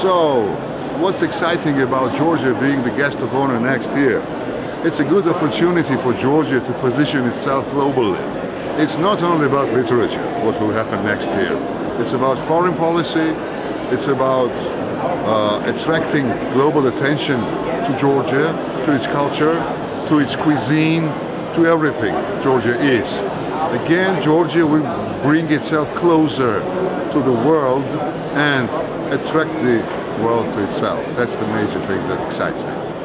So, what's exciting about Georgia being the guest of honor next year? It's a good opportunity for Georgia to position itself globally. It's not only about literature, what will happen next year. It's about foreign policy, it's about uh, attracting global attention to Georgia, to its culture, to its cuisine, to everything Georgia is. Again, Georgia will bring itself closer to the world and attract the world to itself. That's the major thing that excites me.